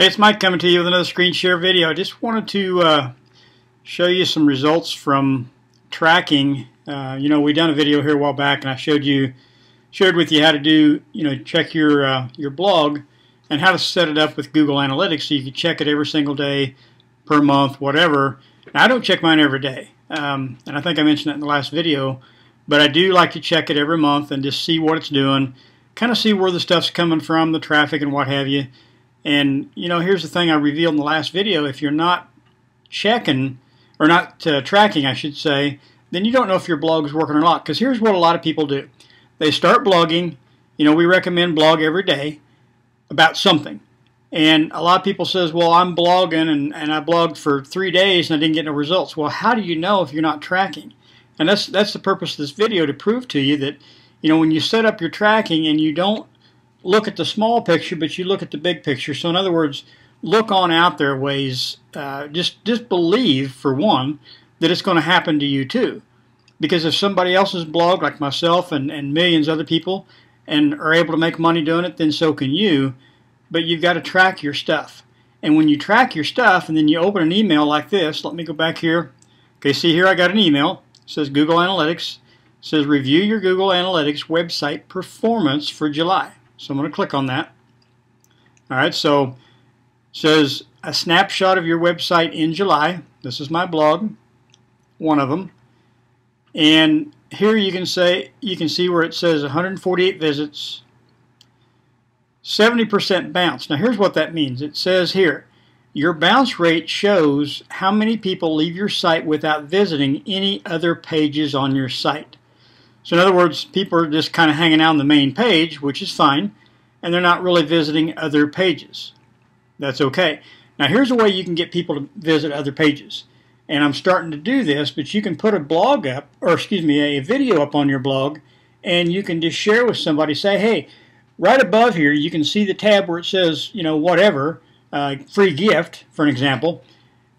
Hey, it's Mike coming to you with another screen share video. I just wanted to uh, show you some results from tracking. Uh, you know, we done a video here a while back, and I showed you, shared with you how to do, you know, check your uh, your blog and how to set it up with Google Analytics so you can check it every single day, per month, whatever. Now, I don't check mine every day, um, and I think I mentioned that in the last video, but I do like to check it every month and just see what it's doing, kind of see where the stuff's coming from, the traffic and what have you. And, you know, here's the thing I revealed in the last video. If you're not checking, or not uh, tracking, I should say, then you don't know if your blog is working or not. Because here's what a lot of people do. They start blogging. You know, we recommend blog every day about something. And a lot of people says, well, I'm blogging and, and I blogged for three days and I didn't get no results. Well, how do you know if you're not tracking? And that's, that's the purpose of this video, to prove to you that, you know, when you set up your tracking and you don't look at the small picture, but you look at the big picture. So in other words, look on out there ways. Uh, just just believe for one that it's going to happen to you too, because if somebody else's blog, like myself and and millions of other people, and are able to make money doing it, then so can you. But you've got to track your stuff. And when you track your stuff, and then you open an email like this, let me go back here. Okay, see here I got an email. It says Google Analytics. It says review your Google Analytics website performance for July. So I'm going to click on that. All right, so says a snapshot of your website in July. This is my blog, one of them. And here you can say you can see where it says 148 visits, 70% bounce. Now here's what that means. It says here, your bounce rate shows how many people leave your site without visiting any other pages on your site. So in other words, people are just kind of hanging out on the main page, which is fine, and they're not really visiting other pages. That's okay. Now here's a way you can get people to visit other pages. And I'm starting to do this, but you can put a blog up, or excuse me, a video up on your blog, and you can just share with somebody, say, hey, right above here, you can see the tab where it says, you know, whatever, uh, free gift, for an example.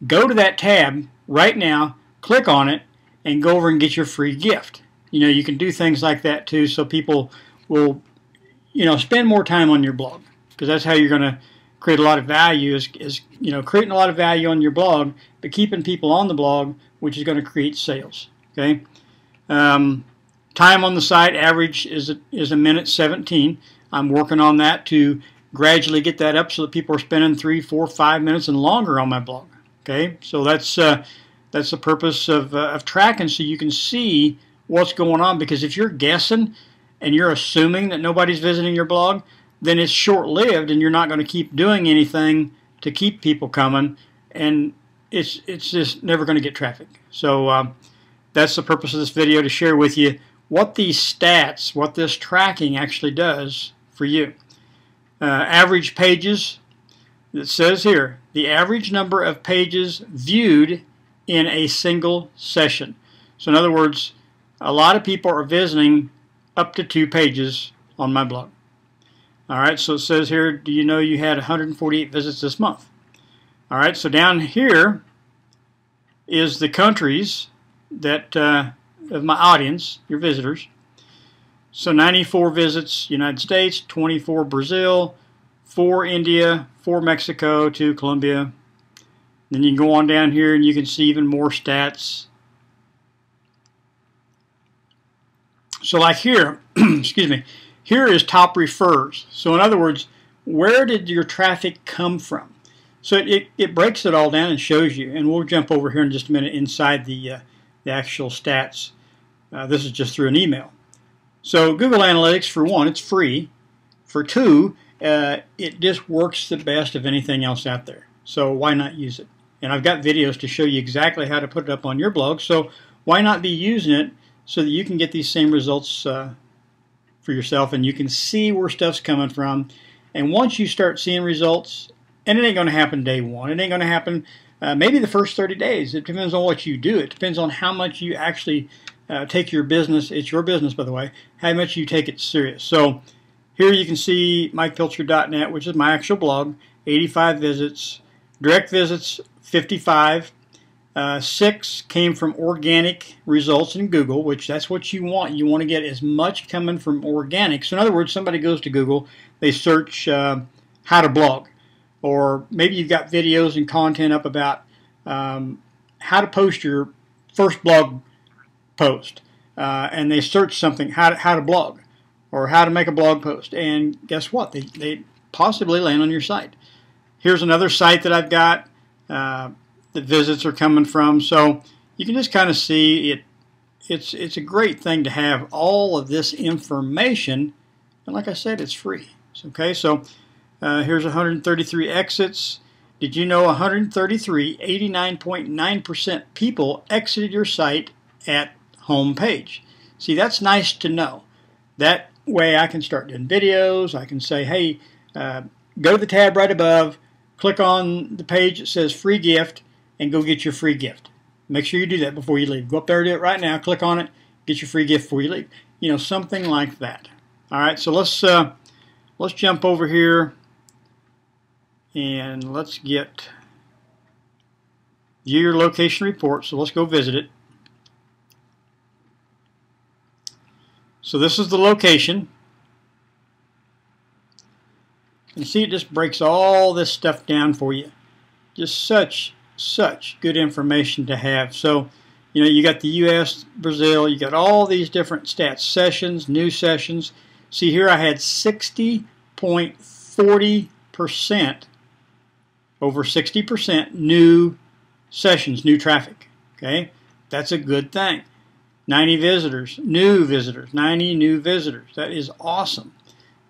Go to that tab right now, click on it, and go over and get your free gift you know, you can do things like that too so people will, you know, spend more time on your blog because that's how you're going to create a lot of value is, is, you know, creating a lot of value on your blog, but keeping people on the blog, which is going to create sales. Okay. Um, time on the site average is a, is a minute 17. I'm working on that to gradually get that up so that people are spending three, four, five minutes and longer on my blog. Okay, so that's uh, that's the purpose of, uh, of tracking, so you can see what's going on because if you're guessing and you're assuming that nobody's visiting your blog, then it's short-lived and you're not going to keep doing anything to keep people coming and it's it's just never going to get traffic. So um, that's the purpose of this video to share with you what these stats, what this tracking actually does for you. Uh, average pages, it says here, the average number of pages viewed in a single session. So in other words, a lot of people are visiting up to two pages on my blog. All right, so it says here, do you know you had 148 visits this month? All right, so down here is the countries that uh, of my audience, your visitors. So 94 visits United States, 24 Brazil, 4 India, 4 Mexico, 2 Colombia. Then you can go on down here and you can see even more stats So like here, excuse me, here is top refers. So in other words, where did your traffic come from? So it, it, it, breaks it all down and shows you. And we'll jump over here in just a minute inside the, uh, the actual stats. Uh, this is just through an email. So Google Analytics, for one, it's free. For two, uh, it just works the best of anything else out there. So why not use it? And I've got videos to show you exactly how to put it up on your blog. So why not be using it so that you can get these same results uh, for yourself and you can see where stuff's coming from. And once you start seeing results, and it ain't going to happen day one, it ain't going to happen uh, maybe the first 30 days. It depends on what you do. It depends on how much you actually uh, take your business. It's your business, by the way, how much you take it serious. So here you can see mikepilcher.net, which is my actual blog, 85 visits, direct visits 55, uh, six came from organic results in Google, which that's what you want. You want to get as much coming from organic. So in other words, somebody goes to Google, they search uh, how to blog. or maybe you've got videos and content up about um, how to post your first blog post, uh, and they search something how to, how to blog or how to make a blog post, and guess what? They they possibly land on your site. Here's another site that I've got that visits are coming from, so you can just kind of see it. It's it's a great thing to have all of this information, and like I said, it's free. Okay, so uh, here's 133 exits. Did you know 133, 89.9% people exited your site at home page? See, that's nice to know. That way I can start doing videos. I can say, hey, uh, go to the tab right above, click on the page that says free gift, and go get your free gift. Make sure you do that before you leave. Go up there do it right now, click on it, get your free gift before you leave. You know, something like that. All right, so let's uh, let's jump over here and let's get view your location report. So let's go visit it. So this is the location. And see it just breaks all this stuff down for you. Just such, such good information to have. So, you know, you got the US, Brazil, you got all these different stats, sessions, new sessions. See here I had 60.40% over 60% new sessions, new traffic. Okay, that's a good thing. 90 visitors, new visitors, 90 new visitors. That is awesome.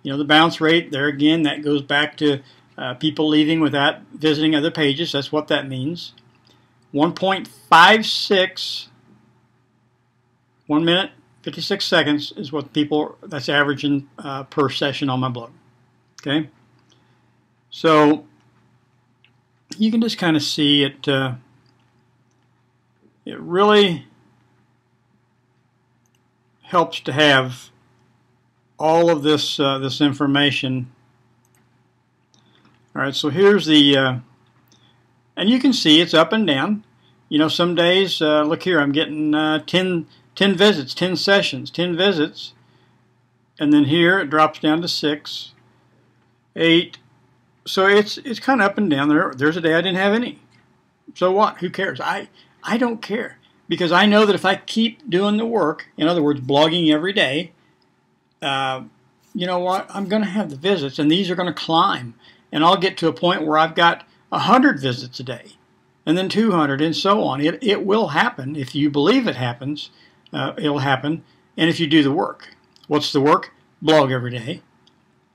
You know, the bounce rate, there again, that goes back to uh, people leaving without visiting other pages. That's what that means. 1.56, 1 minute, 56 seconds is what people, that's averaging uh, per session on my blog. Okay? So you can just kind of see it. Uh, it really helps to have all of this uh, this information. All right, so here's the, uh, and you can see it's up and down. You know, some days, uh, look here, I'm getting uh, 10, 10 visits, 10 sessions, 10 visits, and then here it drops down to 6, 8, so it's it's kind of up and down. There, there's a day I didn't have any. So what? Who cares? I I don't care because I know that if I keep doing the work, in other words, blogging every day, uh, you know what? I'm going to have the visits, and these are going to climb, and I'll get to a point where I've got hundred visits a day, and then 200, and so on. It it will happen if you believe it happens. Uh, it'll happen, and if you do the work. What's the work? Blog every day.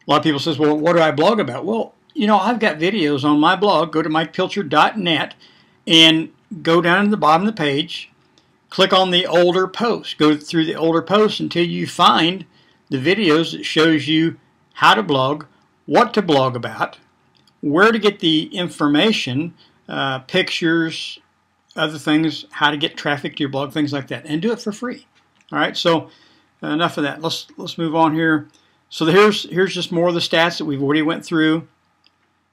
A lot of people says, well, what do I blog about? Well, you know, I've got videos on my blog. Go to mikepilcher.net and go down to the bottom of the page. Click on the older posts. Go through the older posts until you find the videos that shows you how to blog, what to blog about, where to get the information, uh, pictures, other things, how to get traffic to your blog, things like that, and do it for free. All right, so enough of that. Let's let's move on here. So here's here's just more of the stats that we've already went through.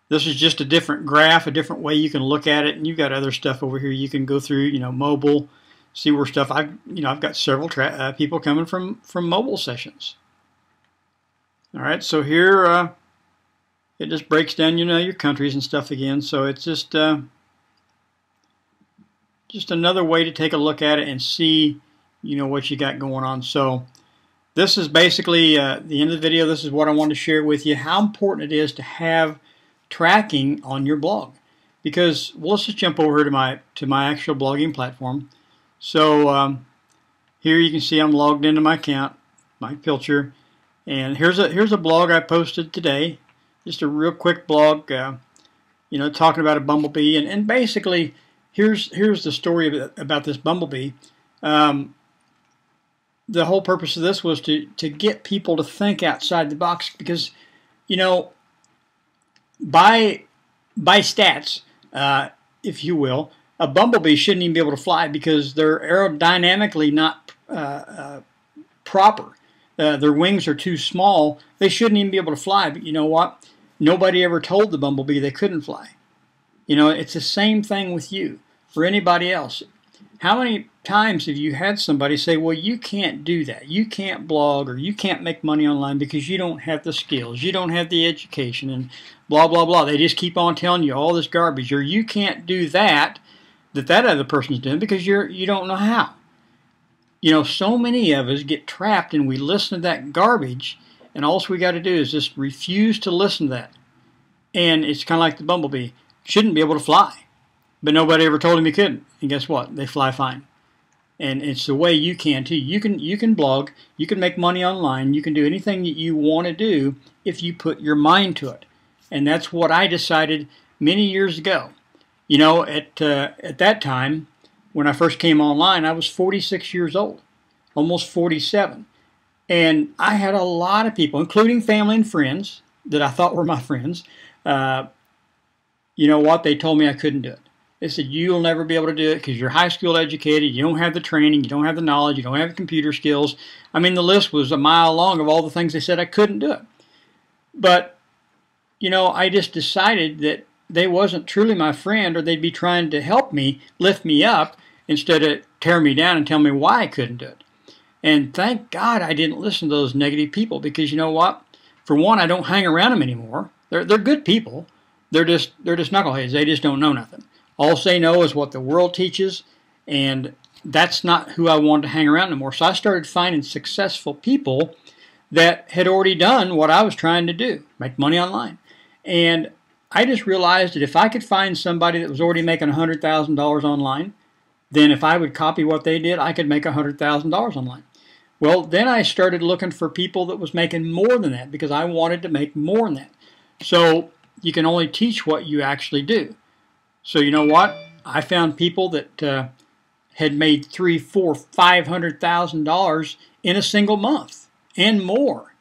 This is just a different graph, a different way you can look at it, and you've got other stuff over here you can go through, you know, mobile, see where stuff, I've, you know, I've got several uh, people coming from, from mobile sessions. All right, so here uh, it just breaks down, you know, your countries and stuff again, so it's just, uh, just another way to take a look at it and see, you know, what you got going on. So this is basically uh, the end of the video. This is what I wanted to share with you, how important it is to have tracking on your blog. Because well, let's just jump over to my to my actual blogging platform. So um, here you can see I'm logged into my account, my Pilcher, and here's a here's a blog I posted today. Just a real quick blog, uh, you know, talking about a bumblebee, and, and basically here's here's the story about, about this bumblebee. Um, the whole purpose of this was to to get people to think outside the box because you know by by stats, uh, if you will, a bumblebee shouldn't even be able to fly because they're aerodynamically not uh, uh, proper. Uh, their wings are too small. They shouldn't even be able to fly. But you know what? Nobody ever told the bumblebee they couldn't fly. You know, it's the same thing with you or anybody else. How many times have you had somebody say, well, you can't do that. You can't blog or you can't make money online because you don't have the skills, you don't have the education, and blah, blah, blah. They just keep on telling you all this garbage. Or you can't do that that that other person's doing because you're you don't know how. You know, so many of us get trapped and we listen to that garbage, and all we got to do is just refuse to listen to that. And it's kind of like the bumblebee. Shouldn't be able to fly. But nobody ever told him he couldn't. And guess what? They fly fine. And it's the way you can too. You can you can blog, you can make money online, you can do anything that you want to do if you put your mind to it. And that's what I decided many years ago. You know, at uh, at that time, when I first came online, I was 46 years old, almost 47. And I had a lot of people, including family and friends that I thought were my friends. Uh, you know what? They told me I couldn't do it. They said, You'll never be able to do it because you're high school educated, you don't have the training, you don't have the knowledge, you don't have the computer skills. I mean, the list was a mile long of all the things they said I couldn't do it. But, you know, I just decided that they wasn't truly my friend or they'd be trying to help me lift me up instead of tear me down and tell me why I couldn't do it. And thank God I didn't listen to those negative people because you know what? For one, I don't hang around them anymore. They're, they're good people. They're just they're just knuckleheads. They just don't know nothing. All they know is what the world teaches, and that's not who I wanted to hang around anymore. So I started finding successful people that had already done what I was trying to do, make money online. And I just realized that if I could find somebody that was already making $100,000 online, then if I would copy what they did, I could make $100,000 online. Well, then I started looking for people that was making more than that because I wanted to make more than that. So you can only teach what you actually do. So you know what? I found people that uh, had made three, four, five hundred thousand dollars in a single month and more.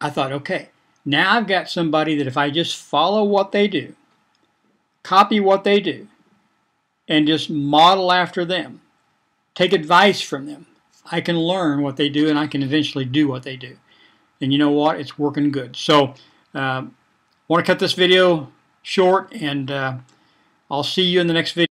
I thought, okay, now I've got somebody that if I just follow what they do, copy what they do, and just model after them, take advice from them, I can learn what they do and I can eventually do what they do. And you know what? It's working good. So, uh, want to cut this video short and uh, I'll see you in the next video.